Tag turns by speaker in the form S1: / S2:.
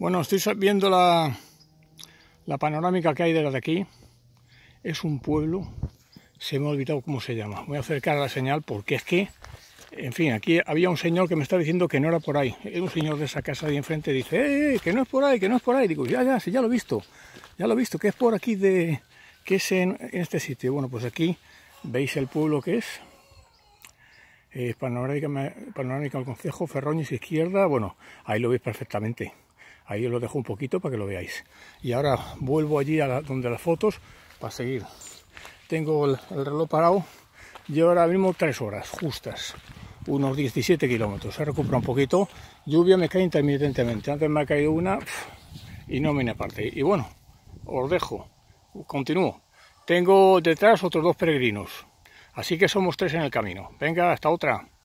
S1: Bueno, estoy viendo la, la panorámica que hay desde aquí. Es un pueblo, se me ha olvidado cómo se llama. Voy a acercar la señal porque es que, en fin, aquí había un señor que me estaba diciendo que no era por ahí. un señor de esa casa de enfrente dice, ¡eh, eh que no es por ahí, que no es por ahí! Digo, ya, ya, sí, ya lo he visto. Ya lo he visto, que es por aquí de... que es en, este sitio. Bueno, pues aquí veis el pueblo que es. Eh, panorámica, panorámica del Concejo, Ferroñez izquierda, bueno, ahí lo veis perfectamente. Ahí os lo dejo un poquito para que lo veáis. Y ahora vuelvo allí a donde las fotos para seguir. Tengo el, reloj parado. Llevo ahora mismo tres horas justas. Unos 17 kilómetros. Se recupera un poquito. Lluvia me cae intermitentemente. Antes me ha caído una y no viene aparte. Y bueno, os dejo. Continúo. Tengo detrás otros dos peregrinos. Así que somos tres en el camino. Venga, hasta otra.